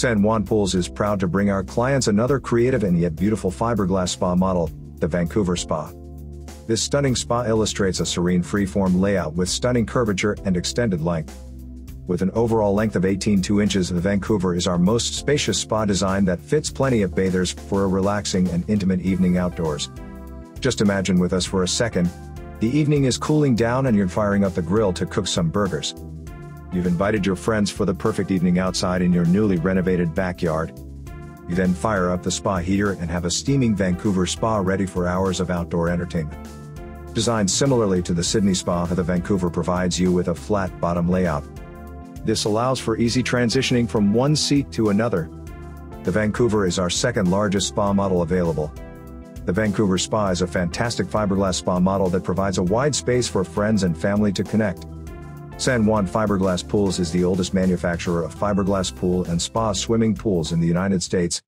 San Juan Pools is proud to bring our clients another creative and yet beautiful fiberglass spa model, the Vancouver Spa. This stunning spa illustrates a serene freeform layout with stunning curvature and extended length. With an overall length of 18.2 inches, the Vancouver is our most spacious spa design that fits plenty of bathers for a relaxing and intimate evening outdoors. Just imagine with us for a second. The evening is cooling down and you're firing up the grill to cook some burgers. You've invited your friends for the perfect evening outside in your newly renovated backyard. You then fire up the spa heater and have a steaming Vancouver spa ready for hours of outdoor entertainment. Designed similarly to the Sydney Spa, the Vancouver provides you with a flat bottom layout. This allows for easy transitioning from one seat to another. The Vancouver is our second largest spa model available. The Vancouver Spa is a fantastic fiberglass spa model that provides a wide space for friends and family to connect. San Juan Fiberglass Pools is the oldest manufacturer of fiberglass pool and spa swimming pools in the United States,